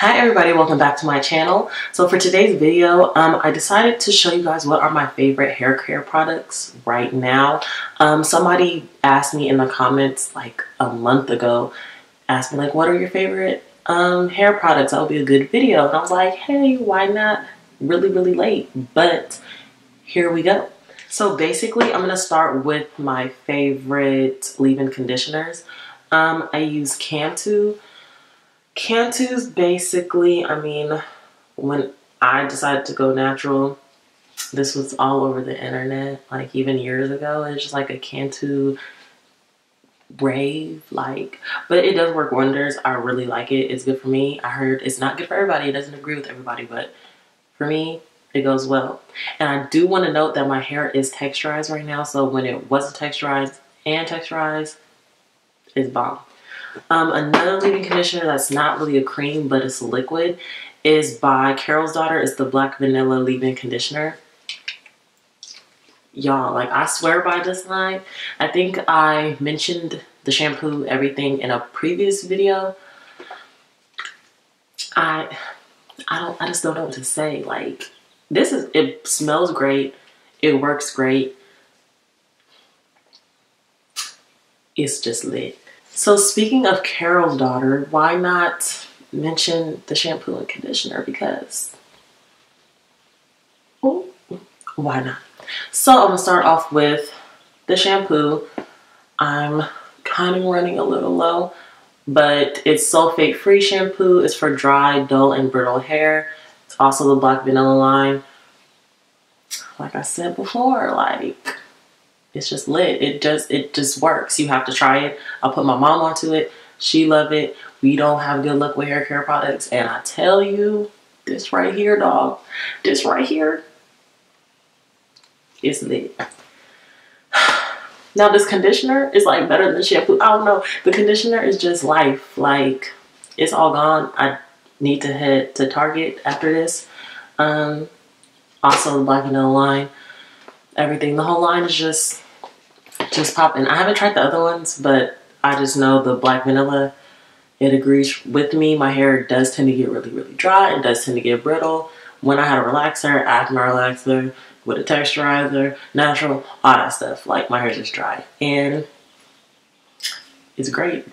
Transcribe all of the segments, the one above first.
Hi everybody, welcome back to my channel. So for today's video, um, I decided to show you guys what are my favorite hair care products right now. Um, somebody asked me in the comments like a month ago, asked me like, what are your favorite um, hair products? That would be a good video. And I was like, hey, why not? Really, really late, but here we go. So basically, I'm gonna start with my favorite leave-in conditioners. Um, I use Cantu. Cantu's basically, I mean, when I decided to go natural, this was all over the internet, like even years ago. It's just like a Cantu rave, like, but it does work wonders. I really like it. It's good for me. I heard it's not good for everybody. It doesn't agree with everybody, but for me, it goes well. And I do want to note that my hair is texturized right now. So when it wasn't texturized and texturized, it's bomb. Um, another leave-in conditioner that's not really a cream, but it's a liquid, is by Carol's Daughter. It's the Black Vanilla Leave-In Conditioner. Y'all, like, I swear by this line. I think I mentioned the shampoo, everything in a previous video. I, I don't, I just don't know what to say. Like, this is, it smells great. It works great. It's just lit. So speaking of Carol's daughter, why not mention the shampoo and conditioner? Because, oh, why not? So I'm gonna start off with the shampoo. I'm kind of running a little low, but it's sulfate free shampoo. It's for dry, dull, and brittle hair. It's also the black vanilla line. Like I said before, like it's just lit. It just it just works. You have to try it. I'll put my mom onto it. She love it. We don't have good luck with hair care products. And I tell you, this right here, dog, this right here is lit. Now this conditioner is like better than shampoo. I don't know. The conditioner is just life. Like it's all gone. I need to head to Target after this. Um, also the Black Vanilla line. Everything. The whole line is just just pop, popping. I haven't tried the other ones, but I just know the black vanilla, it agrees with me. My hair does tend to get really, really dry. It does tend to get brittle. When I had a relaxer, after my relaxer, with a texturizer, natural, all that stuff. Like my hair just dry. And it's great.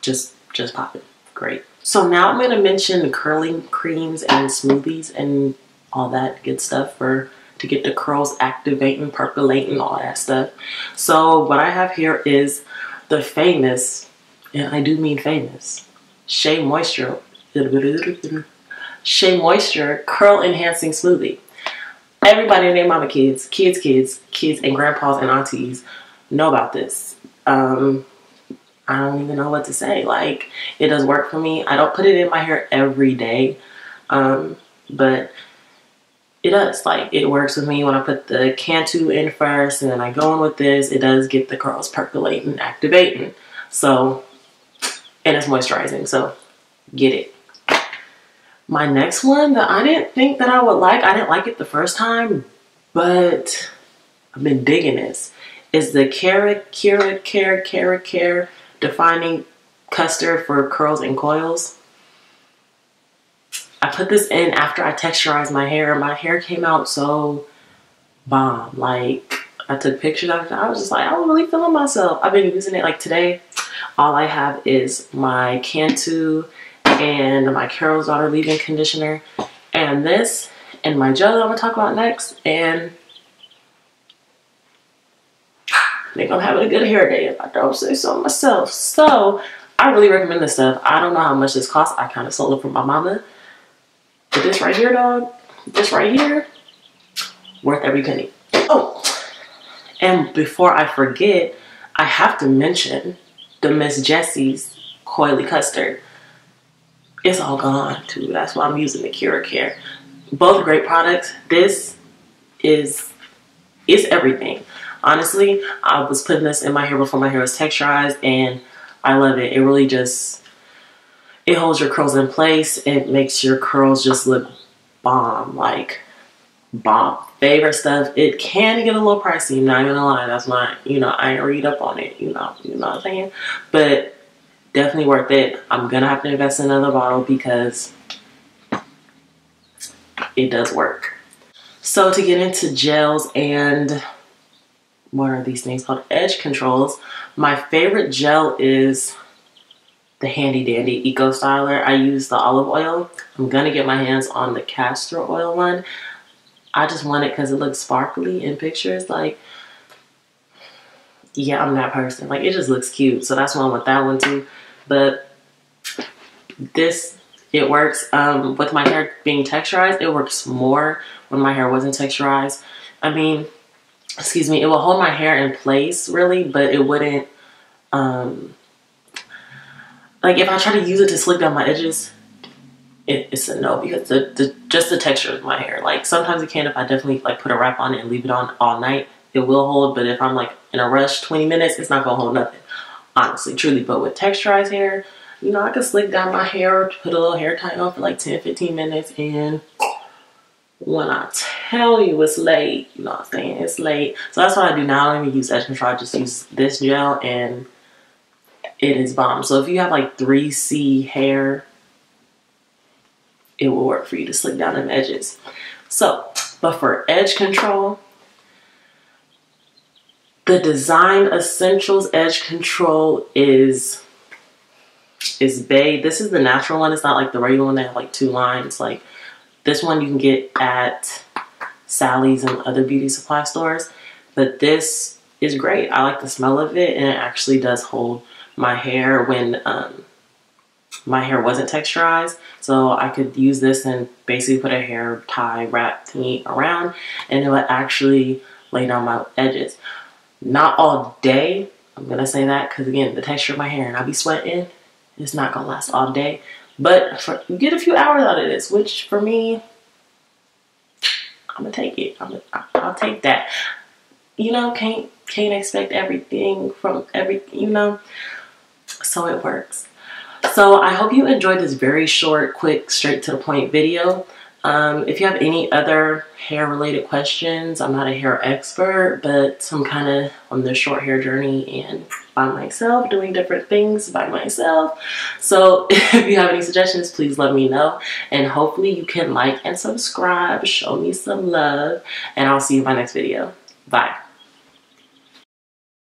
Just, just pop it. Great. So now I'm to mention curling creams and smoothies and all that good stuff for to get the curls activating, percolating, all that stuff. So what I have here is the famous, and I do mean famous, Shea Moisture, Shea Moisture Curl Enhancing Smoothie. Everybody and their mama kids, kids, kids, kids, and grandpas and aunties know about this. Um, I don't even know what to say. Like, it does work for me. I don't put it in my hair every day. Um, but it does like it works with me when I put the Cantu in first and then I go in with this it does get the curls percolating activating. So and it's moisturizing so get it. My next one that I didn't think that I would like I didn't like it the first time but I've been digging this is the carrot KeraCare carrot care defining custard for curls and coils I put this in after I texturized my hair. My hair came out so bomb. Like, I took pictures of it. I was just like, I was really feeling myself. I've been using it like today. All I have is my Cantu and my Carol's Daughter leave-in conditioner and this and my gel that I'm gonna talk about next. And I think I'm having a good hair day if I don't say so myself. So I really recommend this stuff. I don't know how much this costs. I kind of sold it from my mama. But this right here, dog, this right here, worth every penny. Oh, and before I forget, I have to mention the Miss Jessie's Coily Custard. It's all gone too. That's why I'm using the KeraCare. Both great products. This is, it's everything. Honestly, I was putting this in my hair before my hair was texturized and I love it. It really just it holds your curls in place. It makes your curls just look bomb, like bomb. Favorite stuff. It can get a little pricey, I'm not gonna lie. That's why, you know, I read up on it, you know, you know what I'm saying? But definitely worth it. I'm gonna have to invest in another bottle because it does work. So to get into gels and what are these things called? Edge controls. My favorite gel is the Handy Dandy Eco Styler. I use the olive oil. I'm gonna get my hands on the castor oil one. I just want it because it looks sparkly in pictures. Like, yeah, I'm that person. Like, it just looks cute. So that's why I want that one too. But this, it works. Um, with my hair being texturized, it works more when my hair wasn't texturized. I mean, excuse me, it will hold my hair in place really, but it wouldn't, um, like if I try to use it to slick down my edges, it, it's a no because the, the just the texture of my hair. Like sometimes it can if I definitely like put a wrap on it and leave it on all night, it will hold. But if I'm like in a rush, 20 minutes, it's not gonna hold nothing. Honestly, truly. But with texturized hair, you know, I can slick down my hair, put a little hair tie on for like 10, 15 minutes and when I tell you it's late, you know what I'm saying? It's late. So that's what I do now. I don't even use edge. I just use this gel and it is bomb. So if you have like 3C hair, it will work for you to slick down them edges. So, but for edge control, the Design Essentials Edge Control is is Bay. This is the natural one. It's not like the regular one that have like two lines. Like this one you can get at Sally's and other beauty supply stores. But this is great. I like the smell of it and it actually does hold my hair when um, my hair wasn't texturized. So I could use this and basically put a hair tie wrap thingy around and it would actually lay down my edges. Not all day. I'm to say that because again, the texture of my hair and I'll be sweating. It's not to last all day. But for, get a few hours out of this, which for me, I'm gonna take it. I'm gonna, I'll take that. You know, can't can't expect everything from every. You know, so it works. So I hope you enjoyed this very short, quick, straight to the point video. Um, if you have any other hair related questions, I'm not a hair expert, but I'm kind of on the short hair journey and by myself, doing different things by myself. So if you have any suggestions, please let me know. And hopefully you can like and subscribe, show me some love, and I'll see you in my next video. Bye.